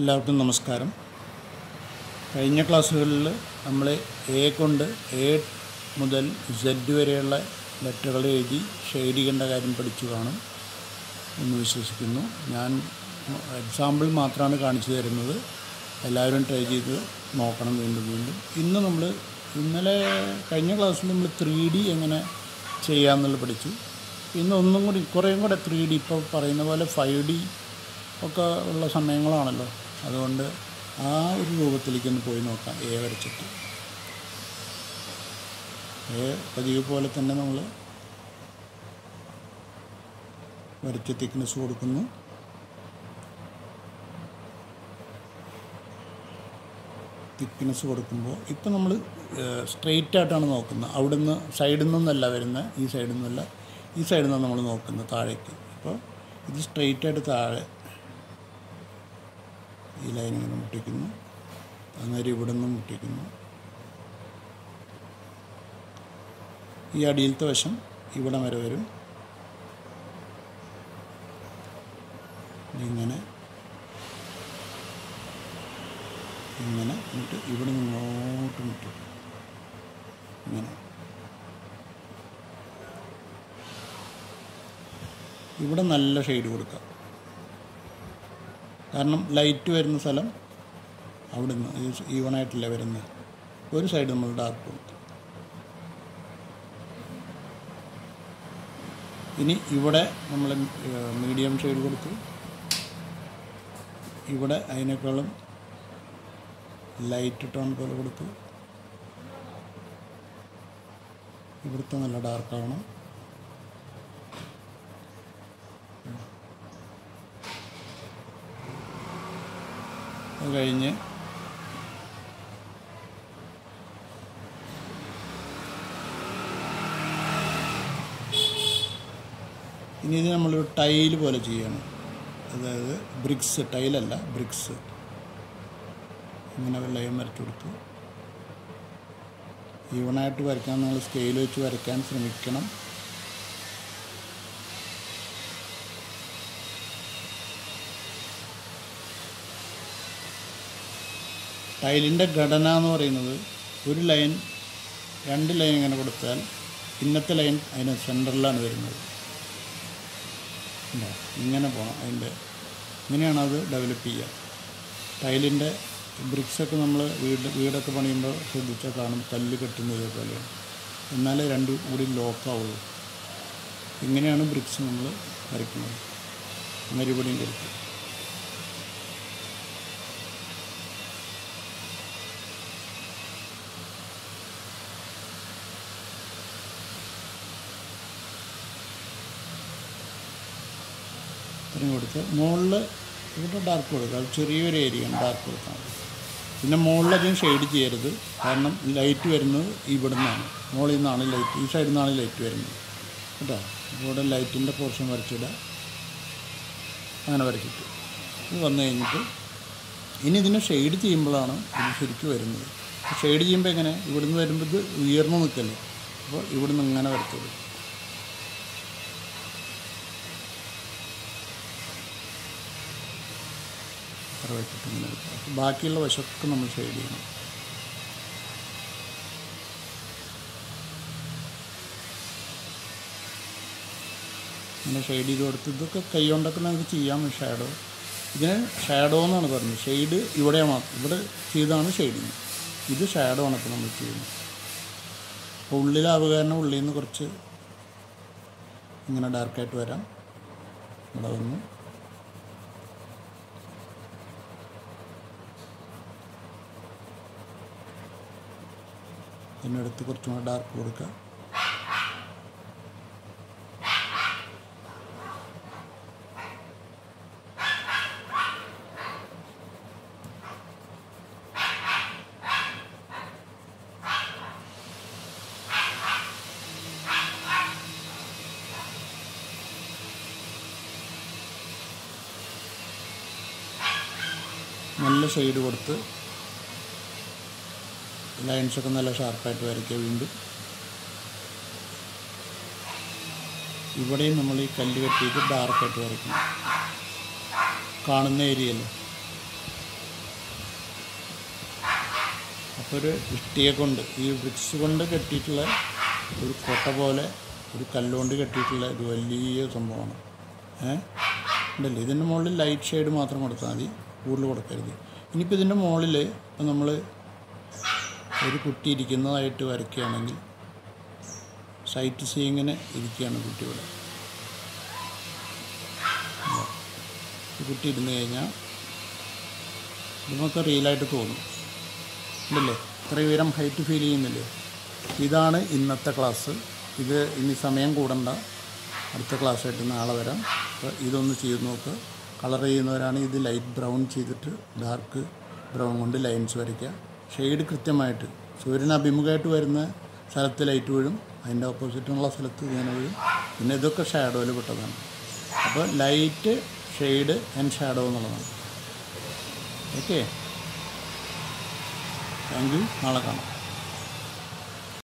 എല്ലാവർക്കും നമസ്കാരം. കഴിഞ്ഞ ക്ലാസ്സുകളിൽ നമ്മൾ എ കൊണ്ട് എ മുതൽ സെഡ് വരെയുള്ള ലെറ്ററുകൾ എഴുതി ശേഖരിക്കേണ്ട കാര്യം പഠിച്ചു കാണും എന്ന് വിശ്വസിക്കുന്നു. ഞാൻ എക്സാമ്പിൾ മാത്രമാണ് കാണിച്ചു തരുന്നത്. എല്ലാവരും ട്രൈ ചെയ്ത് നോക്കണം വീണ്ടും വീണ്ടും. ഇന്ന് നമ്മൾ ഇന്നലെ കഴിഞ്ഞ ക്ലാസ്സിൽ നമ്മൾ ത്രീ ഡി എങ്ങനെ ചെയ്യാമെന്നുള്ളത് പഠിച്ചു. ഇന്ന് ഒന്നും കൂടി കുറേയും കൂടെ ത്രീ ഡി ഇപ്പോൾ പറയുന്ന പോലെ ഫൈവ് ഡി ഒക്കെ ഉള്ള സമയങ്ങളാണല്ലോ. അതുകൊണ്ട് ആ ഒരു രൂപത്തിലേക്കൊന്ന് പോയി നോക്കാം. എ വരച്ചിട്ട് എ പതിവ് പോലെ തന്നെ നമ്മൾ വരച്ച തിക്നെസ് കൊടുക്കുന്നു. തിക്നെസ് കൊടുക്കുമ്പോൾ ഇപ്പം നമ്മൾ സ്ട്രെയിറ്റ് ആയിട്ടാണ് നോക്കുന്നത്. അവിടുന്ന് സൈഡിൽ നിന്നല്ല വരുന്നത്. ഈ സൈഡിൽ നിന്നല്ല. ഈ സൈഡിൽ നിന്നാണ് നമ്മൾ നോക്കുന്നത് താഴേക്ക്. അപ്പോൾ ഇത് സ്ട്രെയിറ്റ് ആയിട്ട് താഴെ ഈ ലൈൻ ഇങ്ങനെ മുട്ടിക്കുന്നു. അന്നേരം ഇവിടെ നിന്ന് മുട്ടിക്കുന്നു. ഈ അടിയിലത്തെ വശം ഇവിടെ വരെ വരും. ഇങ്ങനെ. ഇങ്ങനെ എന്നിട്ട് ഇവിടെ നിന്ന് ഇങ്ങോട്ട് മുട്ടും. ഇങ്ങനെ. ഇവിടെ നല്ല ഷെയ്ഡ് കൊടുക്കാം. കാരണം ലൈറ്റ് വരുന്ന സ്ഥലം അവിടെ നിന്ന് ഈവണായിട്ടില്ല വരുന്നത്. ഒരു സൈഡ് നമ്മൾ ഡാർക്ക് കൊടുത്തു ഇനി ഇവിടെ നമ്മൾ മീഡിയം ഷെയ്ഡ് കൊടുത്തു ഇവിടെ അതിനേക്കാളും ലൈറ്റ് ടോൺ പോലെ കൊടുത്തു ഇവിടുത്തെ നല്ല ഡാർക്കാവണം കഴിഞ്ഞ് ഇനി ഇത് നമ്മളൊരു ടൈൽ പോലെ ചെയ്യണം. അതായത് ബ്രിക്സ് ടൈലല്ല ബ്രിക്സ്. ഇങ്ങനെ ലൈൻ വരച്ചു കൊടുത്തു. ഈവണായിട്ട് വരയ്ക്കാൻ നിങ്ങൾ സ്കെയിൽ വെച്ച് വരയ്ക്കാൻ ശ്രമിക്കണം. ടൈലിന്റെ ഘടന എന്ന് പറയുന്നത് ഒരു ലൈൻ രണ്ട് ലൈൻ ഇങ്ങനെ കൊടുത്താൽ ഇന്നത്തെ ലൈൻ അതിന് സെന്ററിലാണ് വരുന്നത്? ഇങ്ങനെ പോകണം അതിന്റെ ഇങ്ങനെയാണ് അത് ഡെവലപ്പ് ചെയ്യുക. ടൈലിന്റെ ബ്രിക്സൊക്കെ നമ്മൾ വീട് വീടൊക്കെ പണിയുമ്പോൾ ശ്രദ്ധിച്ചാൽ കാണും കല്ല് കെട്ടുന്നത് പോലെയാണ് എന്നാലേ രണ്ടും കൂടി ലോക്കാവുള്ളൂ ഇങ്ങനെയാണ് ബ്രിക്സ് നമ്മൾ വരയ്ക്കുന്നത്. ഇവിടെയും കൊടുത്തു. ഇത്രയും കൊടുത്ത് മുകളിൽ ഇവിടെ ഡാർക്ക് കൊടുക്കുക. അത് ചെറിയൊരു ഏരിയ ഡാർക്ക് കൊടുക്കാൻ പിന്നെ മുകളിലധികം ഷെയ്ഡ് ചെയ്യരുത്. കാരണം ലൈറ്റ് വരുന്നത് ഇവിടെ നിന്നാണ് മുകളിൽ നിന്നാണ് ലൈറ്റ് ഈ സൈഡിൽ നിന്നാണ് ലൈറ്റ് വരുന്നത്. കേട്ടോ? ഇവിടെ ലൈറ്റിന്റെ പോർഷൻ വരച്ചിടുക. അങ്ങനെ വരച്ചിട്ട്. ഇത് വന്നു കഴിഞ്ഞിട്ട് ഇനി ഇതിനെ ഷെയ്ഡ് ചെയ്യുമ്പോഴാണ് ഇത് ശരിക്കും വരുന്നത്. ഷെയ്ഡ് ചെയ്യുമ്പോൾ എങ്ങനെ? ഇവിടുന്ന് വരുമ്പോൾ ഇത് ഉയർന്നു നിൽക്കല്ലേ? അപ്പോൾ ഇവിടുന്ന് ഇങ്ങനെ വരച്ചത് അത്ര വെച്ചിട്ട് ഇങ്ങനെ ബാക്കിയുള്ള വശമൊക്കെ നമ്മൾ ഷെയ്ഡ് ചെയ്യണം. അങ്ങനെ ഷെയ്ഡ് ചെയ്ത് കൊടുത്ത് ഇതൊക്കെ കൈ കൊണ്ടൊക്കെ നമുക്ക് ചെയ്യാം ഷാഡോ. ഇതിന് ഷാഡോ എന്നാണ് പറഞ്ഞത്. ഷെയ്ഡ് ഇവിടെ മാത്രം ഇവിടെ ചെയ്താണ് ഷെയ്ഡിങ് ഇത് ഷാഡോ ആണ് ഇപ്പോൾ നമ്മൾ ചെയ്യുന്നത്. അപ്പോൾ ഉള്ളിലാവുക കാരണം ഉള്ളിൽ നിന്ന് കുറച്ച് ഇങ്ങനെ ഡാർക്കായിട്ട് വരാം. ഇവിടെ വന്നു ഇതിനടുത്ത് കുറച്ചും കൂടെ ഡാർക്ക് കൊടുക്കുക. നല്ല ഷെയ്ഡ് കൊടുത്ത് ലൈൻസൊക്കെ നല്ല ഷാർപ്പായിട്ട് വരയ്ക്കുക വീണ്ടും. ഇവിടെയും നമ്മൾ ഈ കല്ല് കെട്ടിയിട്ട് ഡാർക്കായിട്ട് വരയ്ക്കണം. കാണുന്ന ഏരിയയിൽ അപ്പോൾ ഒരു ഇഷ്ടിയെ കൊണ്ട് ഈ ബ്രിക്സ് കൊണ്ട് കെട്ടിയിട്ടുള്ള ഒരു കൊട്ട പോലെ ഒരു കല്ലുകൊണ്ട് കെട്ടിയിട്ടുള്ള ഒരു വലിയ സംഭവമാണ്. ഏ? ഉണ്ടല്ലേ? ഇതിന്റെ മുകളിൽ ലൈറ്റ് ഷെയ്ഡ് മാത്രം കൊടുത്താൽ മതി. കൂടുതൽ കൊടുക്കരുത്. ഇനിയിപ്പോൾ ഇതിന്റെ മുകളിൽ ഇപ്പം നമ്മൾ ഒരു കുട്ടി ഇരിക്കുന്നതായിട്ട് വരയ്ക്കുകയാണെങ്കിൽ സൈറ്റ് സീയിങ്ങിന് ഇരിക്കുകയാണ് കുട്ടി ഇവിടെ ഇതാ. ഈ കുട്ടി ഇരുന്ന് കഴിഞ്ഞാൽ നമുക്ക് റിയലായിട്ട് തോന്നും. ഇല്ലല്ലേ ഇത്ര ഉയരം ഹൈറ്റ് ഫീൽ ചെയ്യുന്നില്ലേ? ഇതാണ് ഇന്നത്തെ ക്ലാസ് ഇത് ഇനി സമയം കൂടണ്ട. അടുത്ത ക്ലാസ്സായിട്ട് നാളെ വരാം. അപ്പോൾ ഇതൊന്ന് ചെയ്ത് നോക്ക്. കളർ ചെയ്യുന്നവരാണ് ഇത് ലൈറ്റ് ബ്രൗൺ ചെയ്തിട്ട് ഡാർക്ക് ബ്രൗൺ കൊണ്ട് ലൈൻസ് വരയ്ക്കുക. ഷെയ്ഡ് കൃത്യമായിട്ട്. സൂര്യന് അഭിമുഖമായിട്ട് വരുന്ന സ്ഥലത്ത് ലൈറ്റ് വീഴും. അതിന്റെ ഓപ്പോസിറ്റുള്ള സ്ഥലത്ത് ഇങ്ങനെ വീഴും. പിന്നെ ഇതൊക്കെ ഷാഡോയിൽ പെട്ടതാണ്. അപ്പോൾ ലൈറ്റ് ഷെയ്ഡ് ആൻഡ് ഷാഡോ എന്നുള്ളതാണ്. ഓക്കെ താങ്ക് യു നാളെ കാണാം.